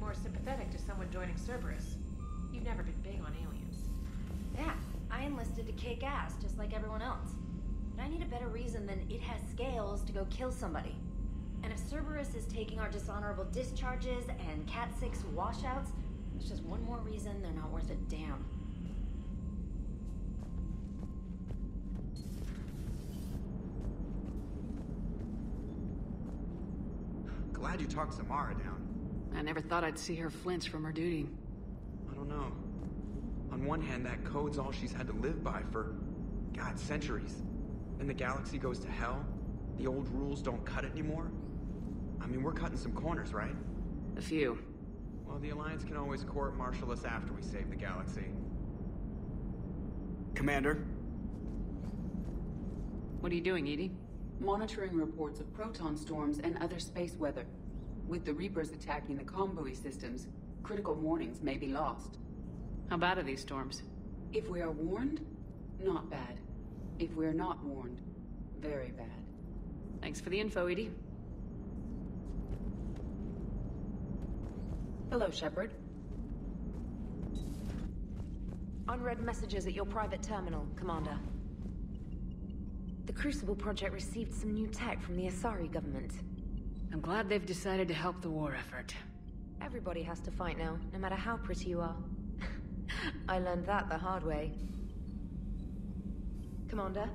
more sympathetic to someone joining Cerberus. You've never been big on aliens. Yeah, I enlisted to kick ass, just like everyone else. But I need a better reason than it has scales to go kill somebody. And if Cerberus is taking our dishonorable discharges and Cat 6 washouts, it's just one more reason they're not worth a damn. Glad you talked Samara down. I never thought I'd see her flinch from her duty. I don't know. On one hand, that code's all she's had to live by for, God, centuries. Then the galaxy goes to hell. The old rules don't cut it anymore. I mean, we're cutting some corners, right? A few. Well, the Alliance can always court-martial us after we save the galaxy. Commander? What are you doing, EDI? Monitoring reports of proton storms and other space weather. With the Reapers attacking the comm systems, critical warnings may be lost. How bad are these storms? If we are warned, not bad. If we're not warned, very bad. Thanks for the info, EDI. Hello, Shepard. Unread messages at your private terminal, Commander. The Crucible Project received some new tech from the Asari government. I'm glad they've decided to help the war effort. Everybody has to fight now, no matter how pretty you are. I learned that the hard way. Commander?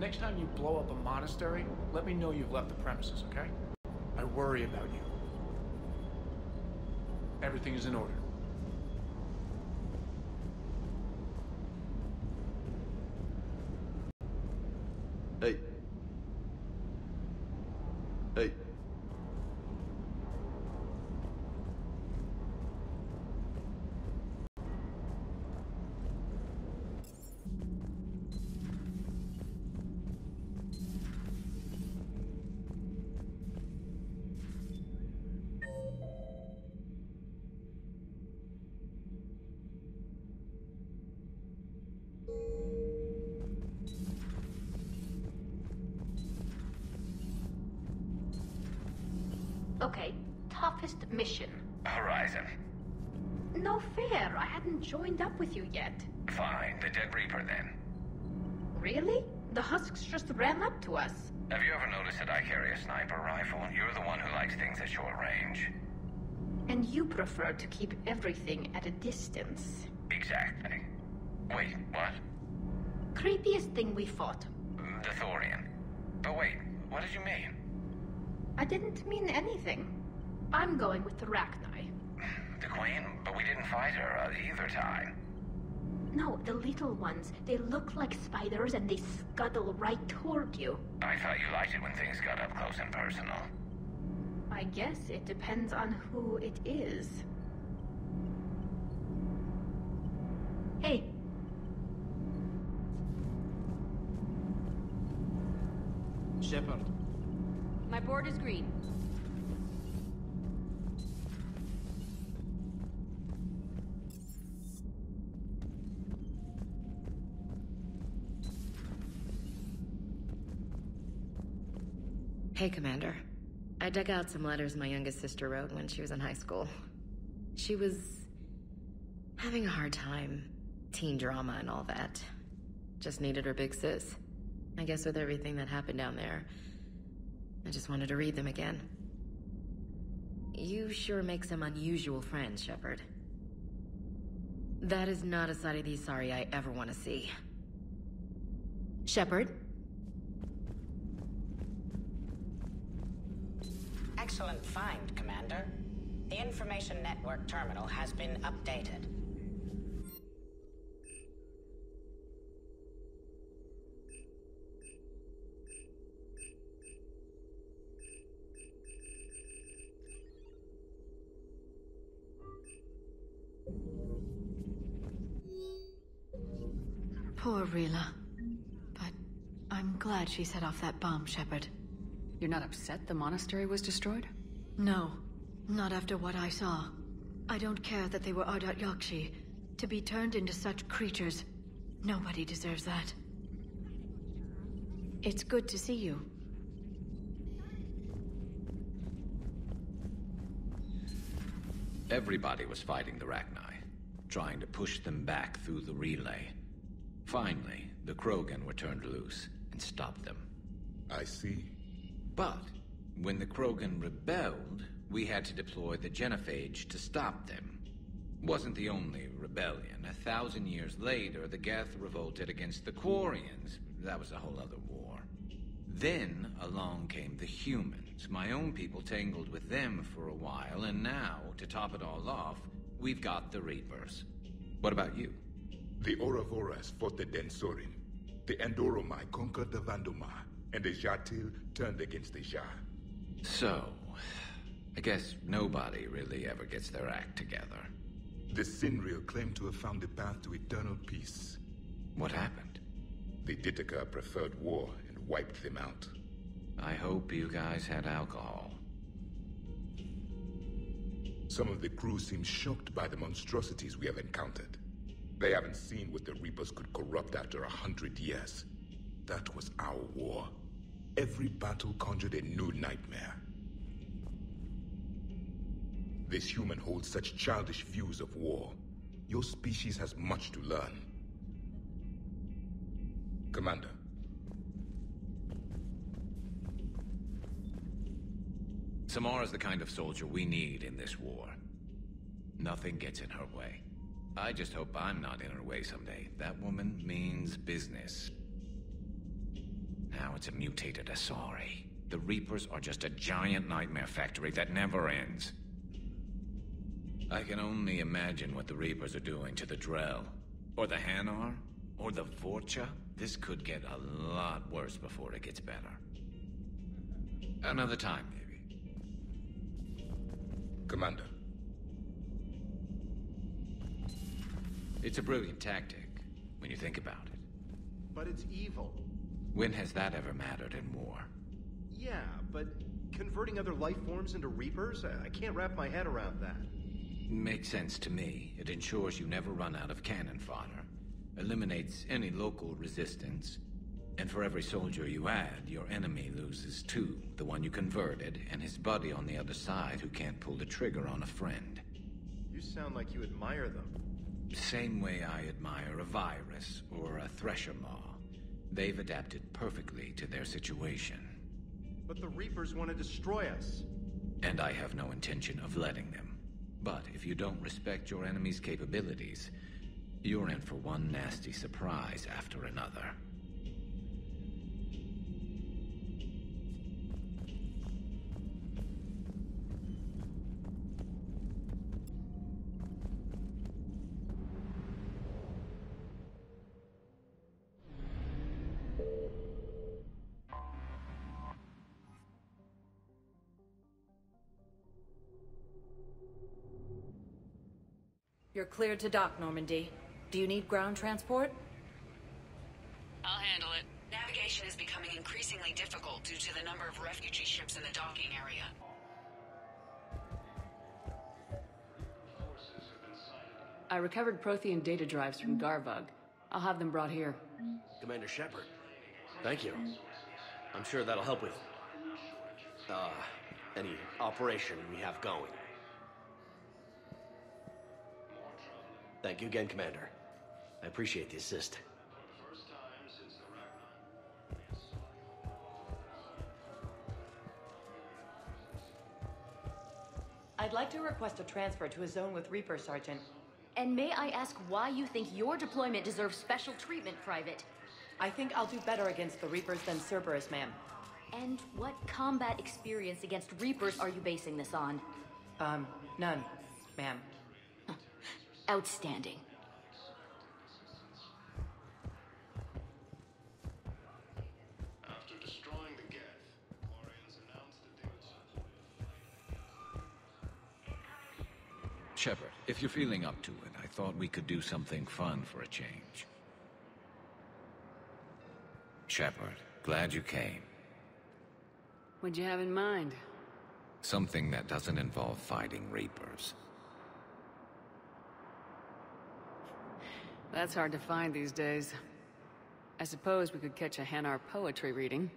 Next time you blow up a monastery, let me know you've left the premises, okay? I worry about you. Everything is in order. Hey. Hey. Mission. Horizon. No fair, I hadn't joined up with you yet. Fine, the Dead Reaper then. Really? The Husks just ran up to us. Have you ever noticed that I carry a sniper rifle? You're the one who likes things at short range. And you prefer to keep everything at a distance. Exactly. Wait, what? Creepiest thing we fought. Mm, the Thorian. But wait, what did you mean? I didn't mean anything. I'm going with the Rachni. The Queen? But we didn't fight her uh, either time. No, the little ones. They look like spiders and they scuttle right toward you. I thought you liked it when things got up close and personal. I guess it depends on who it is. Hey. Shepard. My board is green. Hey, Commander. I dug out some letters my youngest sister wrote when she was in high school. She was having a hard time. Teen drama and all that. Just needed her big sis. I guess with everything that happened down there, I just wanted to read them again. You sure make some unusual friends, Shepard. That is not a side of the Asari I ever want to see. Shepard? Find, Commander. The Information Network terminal has been updated. Poor Rila. But I'm glad she set off that bomb, Shepard. You're not upset the monastery was destroyed? No. Not after what I saw. I don't care that they were Ardat Yakshi. To be turned into such creatures, nobody deserves that. It's good to see you. Everybody was fighting the Rachni, trying to push them back through the relay. Finally, the Krogan were turned loose and stopped them. I see. But when the Krogan rebelled, we had to deploy the genophage to stop them. Wasn't the only rebellion. A thousand years later, the Geth revolted against the Quarians. That was a whole other war. Then along came the humans. My own people tangled with them for a while, and now, to top it all off, we've got the Reapers. What about you? The Ouroboros fought the Densorin. The Andoromai conquered the Vandomar, and the Jatil turned against the Jah. So, I guess nobody really ever gets their act together. The Sinriel claimed to have found the path to eternal peace. What happened? The Ditaka preferred war and wiped them out. I hope you guys had alcohol. Some of the crew seem shocked by the monstrosities we have encountered. They haven't seen what the Reapers could corrupt after a hundred years. That was our war. Every battle conjured a new nightmare. This human holds such childish views of war. Your species has much to learn. Commander. Samara's the kind of soldier we need in this war. Nothing gets in her way. I just hope I'm not in her way someday. That woman means business. Now it's a mutated Asari. The Reapers are just a giant nightmare factory that never ends. I can only imagine what the Reapers are doing to the Drell. Or the Hanar. Or the Vorcha. This could get a lot worse before it gets better. Another time, maybe. Commander. It's a brilliant tactic, when you think about it. But it's evil. When has that ever mattered in war? Yeah, but converting other life forms into Reapers? I can't wrap my head around that. Makes sense to me. It ensures you never run out of cannon fodder. Eliminates any local resistance. And for every soldier you add, your enemy loses two. The one you converted, and his buddy on the other side who can't pull the trigger on a friend. You sound like you admire them. Same way I admire a virus or a thresher maw. They've adapted perfectly to their situation. But the Reapers want to destroy us. And I have no intention of letting them. But if you don't respect your enemy's capabilities, you're in for one nasty surprise after another. You're cleared to dock, Normandy. Do you need ground transport? I'll handle it. Navigation is becoming increasingly difficult due to the number of refugee ships in the docking area. I recovered Prothean data drives from Garvug. I'll have them brought here. Commander Shepard, thank you. I'm sure that'll help with, uh, any operation we have going. Thank you again, Commander. I appreciate the assist. I'd like to request a transfer to a zone with Reaper, Sergeant. And may I ask why you think your deployment deserves special treatment, Private? I think I'll do better against the Reapers than Cerberus, ma'am. And what combat experience against Reapers are you basing this on? Um, none, ma'am. Outstanding. After destroying the Geth, Quarians announced that they would Shepard, if you're feeling up to it, I thought we could do something fun for a change. Shepard, glad you came. What'd you have in mind? Something that doesn't involve fighting Reapers. That's hard to find these days. I suppose we could catch a Hanar poetry reading.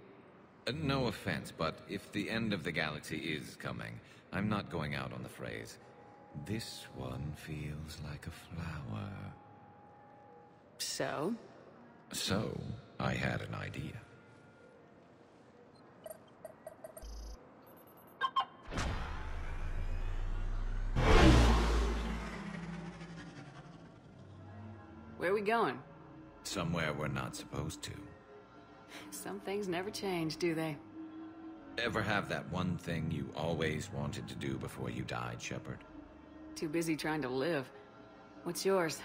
Uh, no offense, but if the end of the galaxy is coming, I'm not going out on the phrase, this one feels like a flower. So? So, I had an idea. Where are we going? Somewhere we're not supposed to. Some things never change, do they? Ever have that one thing you always wanted to do before you died, Shepard? Too busy trying to live. What's yours?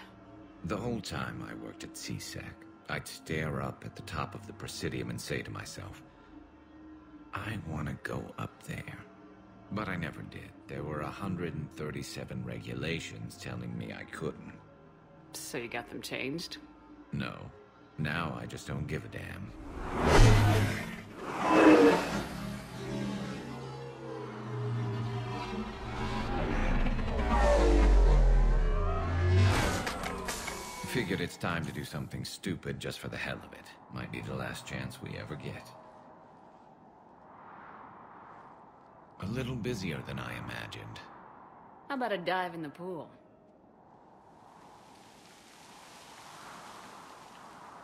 The whole time I worked at C-Sec, I'd stare up at the top of the Presidium and say to myself, I want to go up there. But I never did. There were 137 regulations telling me I couldn't. So you got them changed? No. Now I just don't give a damn. Figured it's time to do something stupid just for the hell of it. Might be the last chance we ever get. A little busier than I imagined. How about a dive in the pool?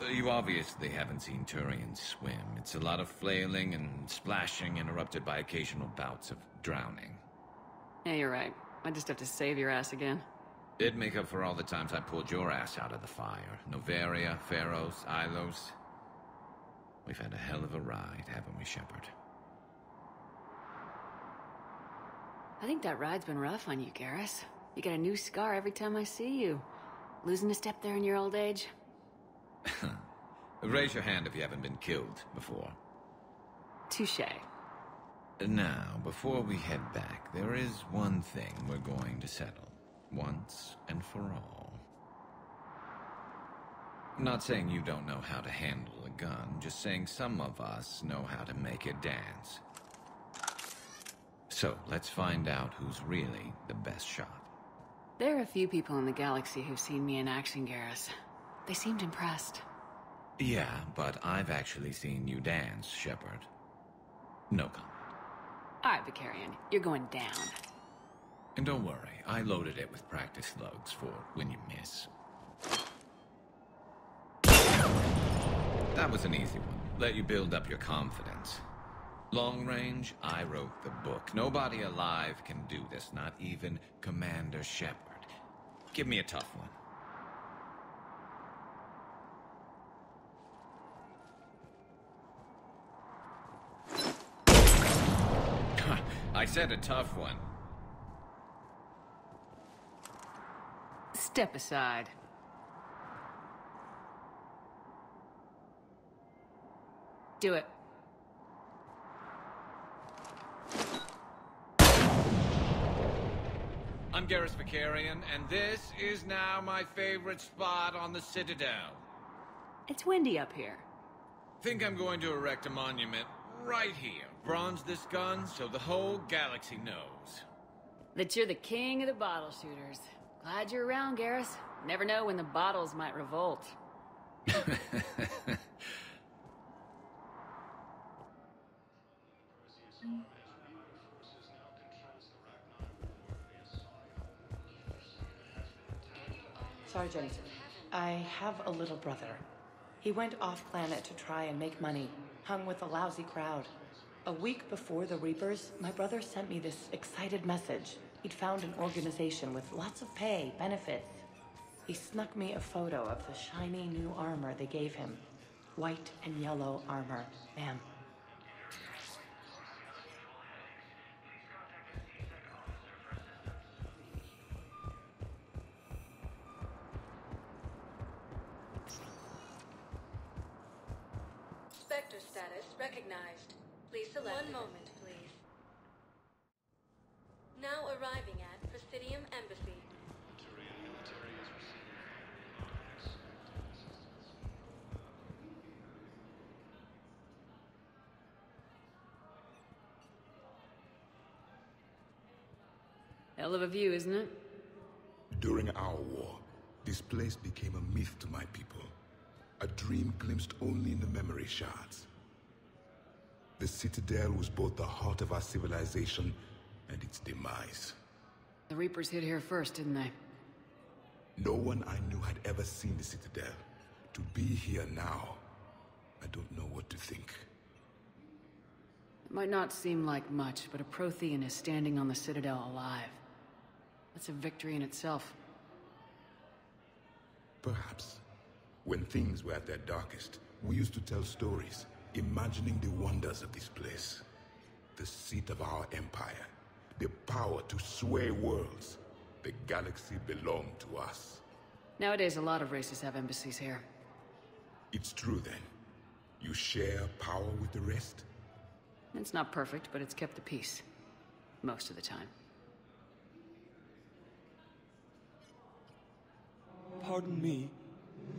You obviously haven't seen Turians swim. It's a lot of flailing and splashing interrupted by occasional bouts of drowning. Yeah, you're right. I just have to save your ass again. It'd make up for all the times I pulled your ass out of the fire. Noveria, Feros, Ilos. We've had a hell of a ride, haven't we, Shepard? I think that ride's been rough on you, Garrus. You get a new scar every time I see you. Losing a step there in your old age? Raise your hand if you haven't been killed before. Touche. Now, before we head back, there is one thing we're going to settle. Once and for all. Not saying you don't know how to handle a gun, just saying some of us know how to make it dance. So, let's find out who's really the best shot. There are a few people in the galaxy who've seen me in action, Garrus. They seemed impressed. Yeah, but I've actually seen you dance, Shepard. No comment. All right, Vakarian, you're going down. And don't worry, I loaded it with practice loads for when you miss. That was an easy one. Let you build up your confidence. Long range, I wrote the book. Nobody alive can do this, not even Commander Shepard. Give me a tough one. I said a tough one. Step aside. Do it. I'm Garrus Vakarian, and this is now my favorite spot on the Citadel. It's windy up here. Think I'm going to erect a monument right here. Bronze this gun so the whole galaxy knows. That you're the king of the bottle shooters. Glad you're around, Garrus. Never know when the bottles might revolt. Sergeant, I have a little brother. He went off planet to try and make money, hung with a lousy crowd. A week before the Reapers, my brother sent me this excited message. He'd found an organization with lots of pay, benefits. He snuck me a photo of the shiny new armor they gave him. White and yellow armor, ma'am. Spectre status recognized. Please select. One moment, please. Now arriving at Presidium Embassy. Hell of a view, isn't it? During our war, this place became a myth to my people. A dream glimpsed only in the memory shards. The Citadel was both the heart of our civilization and its demise. The Reapers hit here first, didn't they? No one I knew had ever seen the Citadel. To be here now, I don't know what to think. It might not seem like much, but a Prothean is standing on the Citadel alive. That's a victory in itself. Perhaps. When things were at their darkest, we used to tell stories, imagining the wonders of this place. The seat of our empire. The power to sway worlds. The galaxy belonged to us. Nowadays, a lot of races have embassies here. It's true then. You share power with the rest? It's not perfect, but it's kept the peace. Most of the time. Pardon me.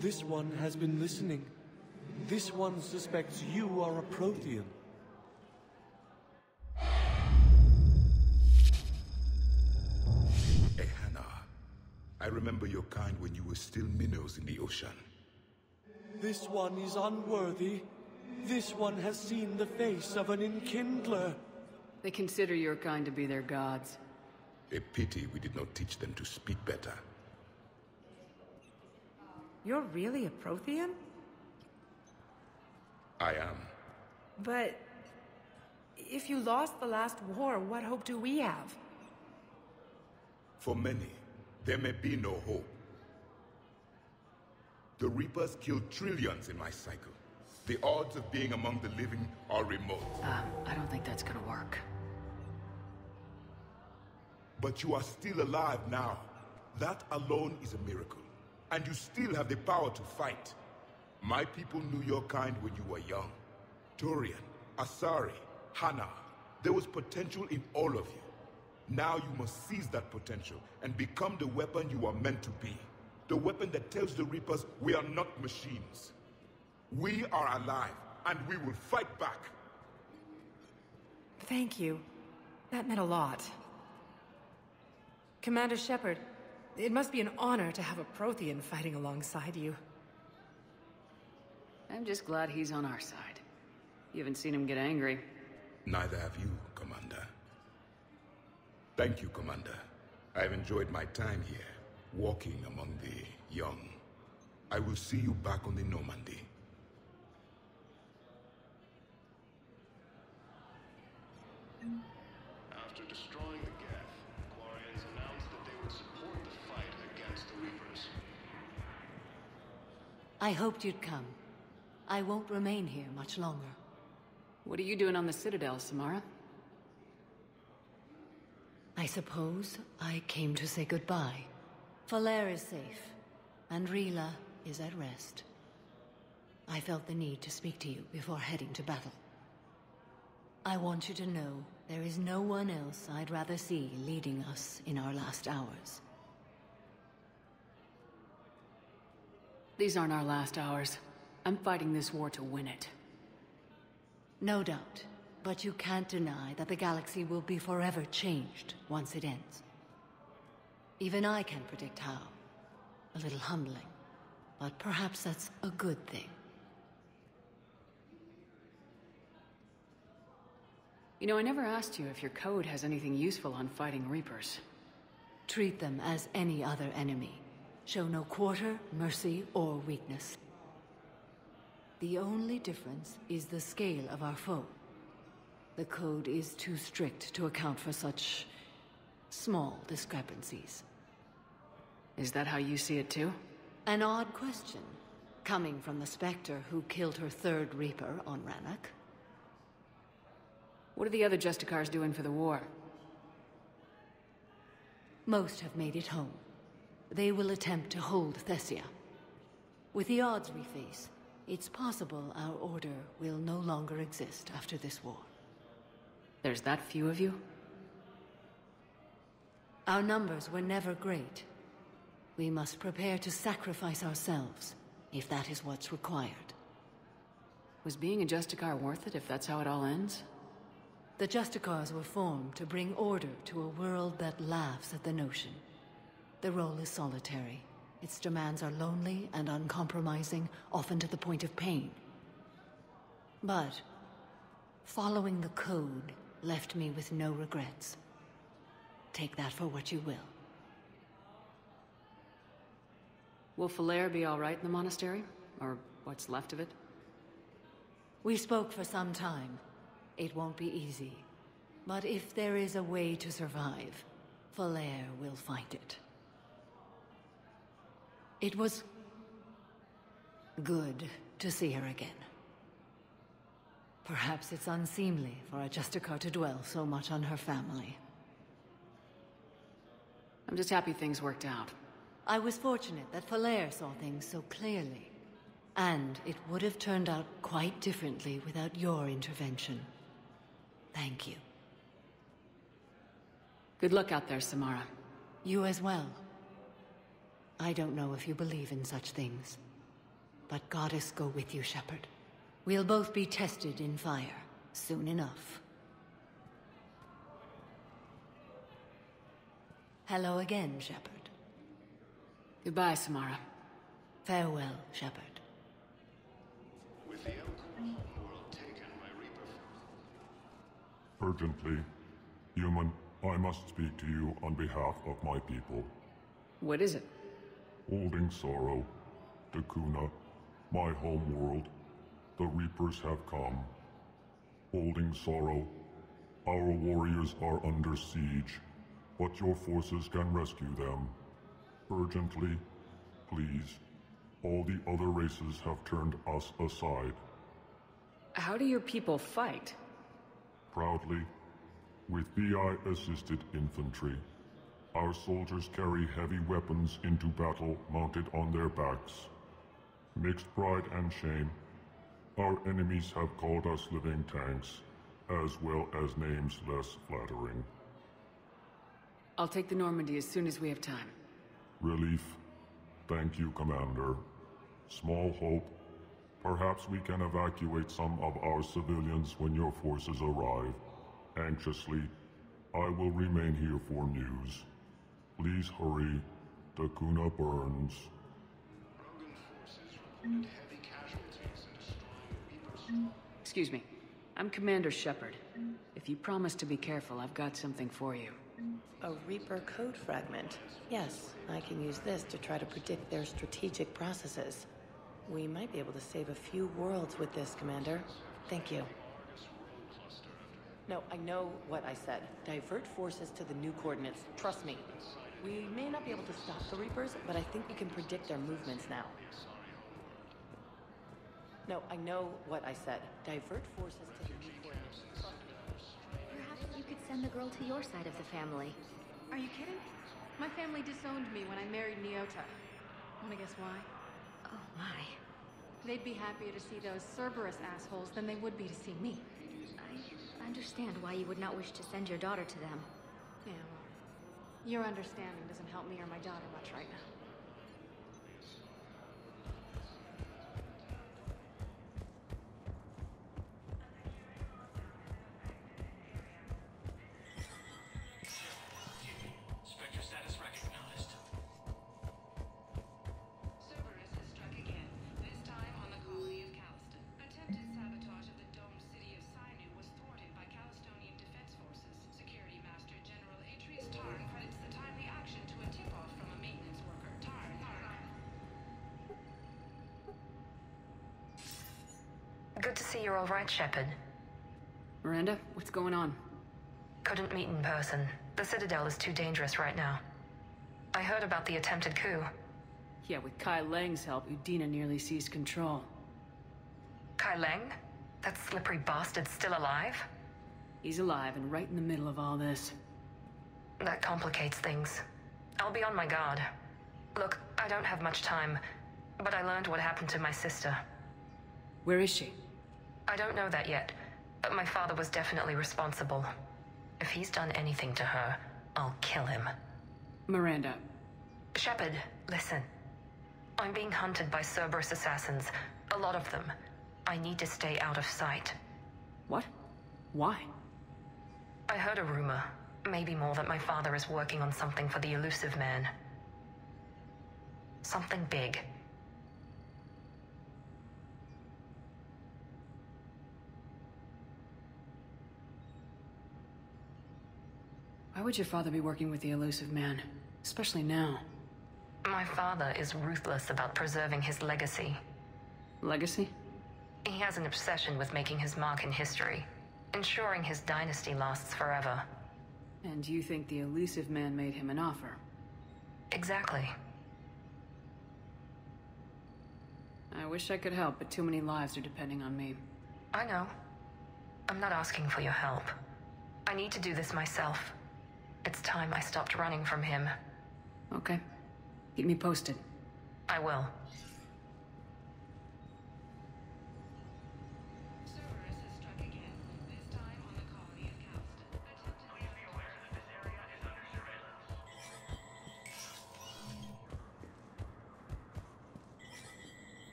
This one has been listening. This one suspects you are a Prothean. Ehana, I remember your kind when you were still minnows in the ocean. This one is unworthy. This one has seen the face of an enkindler. They consider your kind to be their gods. A pity we did not teach them to speak better. You're really a Prothean? I am. But... If you lost the last war, what hope do we have? For many, there may be no hope. The Reapers killed trillions in my cycle. The odds of being among the living are remote. Um, I don't think that's gonna work. But you are still alive now. That alone is a miracle. And you still have the power to fight. My people knew your kind when you were young. Turian, Asari, Hanar. There was potential in all of you. Now you must seize that potential and become the weapon you are meant to be. The weapon that tells the Reapers we are not machines. We are alive, and we will fight back. Thank you. That meant a lot. Commander Shepard, it must be an honor to have a Prothean fighting alongside you. I'm just glad he's on our side. You haven't seen him get angry. Neither have you, Commander. Thank you, Commander. I've enjoyed my time here, walking among the young. I will see you back on the Normandy. After I hoped you'd come. I won't remain here much longer. What are you doing on the Citadel, Samara? I suppose I came to say goodbye. Falere is safe, and Rila is at rest. I felt the need to speak to you before heading to battle. I want you to know there is no one else I'd rather see leading us in our last hours. These aren't our last hours. I'm fighting this war to win it. No doubt. But you can't deny that the galaxy will be forever changed once it ends. Even I can predict how. A little humbling. But perhaps that's a good thing. You know, I never asked you if your code has anything useful on fighting Reapers. Treat them as any other enemy. Show no quarter, mercy, or weakness. The only difference is the scale of our foe. The code is too strict to account for such... small discrepancies. Is that how you see it too? An odd question, coming from the Spectre who killed her third Reaper on Rannoch. What are the other Justicars doing for the war? Most have made it home. They will attempt to hold Thessia. With the odds we face, It's possible our order will no longer exist after this war. There's that few of you? Our numbers were never great. We must prepare to sacrifice ourselves, if that is what's required. Was being a Justicar worth it if that's how it all ends? The Justicars were formed to bring order to a world that laughs at the notion. The role is solitary. Its demands are lonely and uncompromising, often to the point of pain. But following the code left me with no regrets. Take that for what you will. Will Falere be all right in the monastery? Or what's left of it? We spoke for some time. It won't be easy. But if there is a way to survive, Falere will find it. It was... good to see her again. Perhaps it's unseemly for a Justicar to dwell so much on her family. I'm just happy things worked out. I was fortunate that Falere saw things so clearly. And it would have turned out quite differently without your intervention. Thank you. Good luck out there, Samara. You as well. I don't know if you believe in such things. But Goddess go with you, Shepard. We'll both be tested in fire, soon enough. Hello again, Shepard. Goodbye, Samara. Farewell, Shepard. With the Elcor homeworld taken by Reaper Urgently. Human, I must speak to you on behalf of my people. What is it? Holding sorrow. Dekuuna, my home world. The Reapers have come. Holding sorrow. Our warriors are under siege, but your forces can rescue them. Urgently, please. All the other races have turned us aside. How do your people fight? Proudly, with VI-assisted infantry. Our soldiers carry heavy weapons into battle mounted on their backs. Mixed pride and shame, our enemies have called us living tanks, as well as names less flattering. I'll take the Normandy as soon as we have time. Relief. Thank you, Commander. Small hope. Perhaps we can evacuate some of our civilians when your forces arrive. Anxiously, I will remain here for news. Please hurry. The Dekuuna burns. Krogan forces reported heavy casualties in destroying Excuse me. I'm Commander Shepard. If you promise to be careful, I've got something for you. A Reaper code fragment. Yes, I can use this to try to predict their strategic processes. We might be able to save a few worlds with this, Commander. Thank you. No, I know what I said. Divert forces to the new coordinates. Trust me. We may not be able to stop the Reapers, but I think we can predict their movements now. No, I know what I said. Divert forces to the new coordinates. Trust me. Perhaps you could send the girl to your side of the family. Are you kidding? My family disowned me when I married Neota. Wanna guess why? Oh my. They'd be happier to see those Cerberus assholes than they would be to see me. I understand why you would not wish to send your daughter to them. Yeah, well, your understanding doesn't help me or my daughter much right now. All right, Shepard. Miranda, what's going on? Couldn't meet in person. The Citadel is too dangerous right now. I heard about the attempted coup. Yeah, with Kai Leng's help, Udina nearly seized control. Kai Leng? That slippery bastard's still alive? He's alive and right in the middle of all this. That complicates things. I'll be on my guard. Look, I don't have much time, but I learned what happened to my sister. Where is she? I don't know that yet, but my father was definitely responsible. If he's done anything to her, I'll kill him. Miranda. Shepard, listen. I'm being hunted by Cerberus assassins. A lot of them. I need to stay out of sight. What? Why? I heard a rumor, maybe more, that my father is working on something for the Illusive Man. Something big. Why would your father be working with the Illusive Man? Especially now. My father is ruthless about preserving his legacy. Legacy? He has an obsession with making his mark in history, ensuring his dynasty lasts forever. And you think the Illusive Man made him an offer? Exactly. I wish I could help, but too many lives are depending on me. I know. I'm not asking for your help. I need to do this myself. It's time I stopped running from him. Okay. Keep me posted. I will.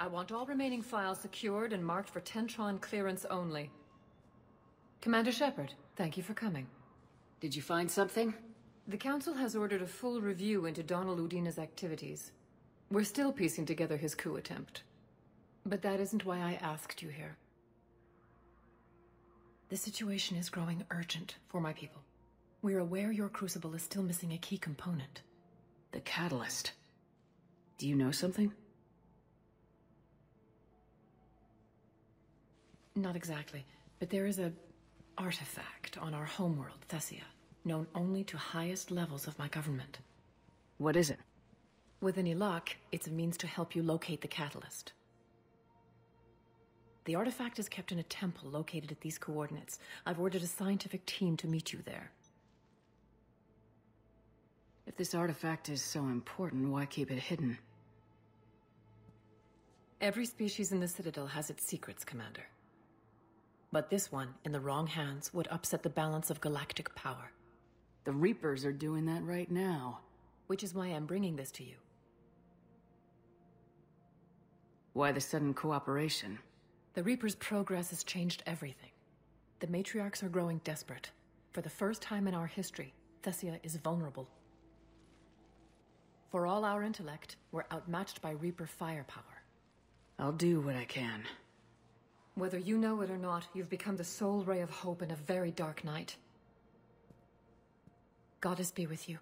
I want all remaining files secured and marked for Tentron clearance only. Commander Shepard, thank you for coming. Did you find something? The Council has ordered a full review into Donnel Udina's activities. We're still piecing together his coup attempt. But that isn't why I asked you here. The situation is growing urgent for my people. We're aware your crucible is still missing a key component. The catalyst. Do you know something? Not exactly, but there is a artifact on our homeworld, Thessia, known only to highest levels of my government. What is it? With any luck, it's a means to help you locate the catalyst. The artifact is kept in a temple located at these coordinates. I've ordered a scientific team to meet you there. If this artifact is so important, why keep it hidden? Every species in the Citadel has its secrets, Commander. But this one, in the wrong hands, would upset the balance of galactic power. The Reapers are doing that right now. Which is why I'm bringing this to you. Why the sudden cooperation? The Reaper's progress has changed everything. The matriarchs are growing desperate. For the first time in our history, Thessia is vulnerable. For all our intellect, we're outmatched by Reaper firepower. I'll do what I can. Whether you know it or not, you've become the sole ray of hope in a very dark night. Goddess be with you.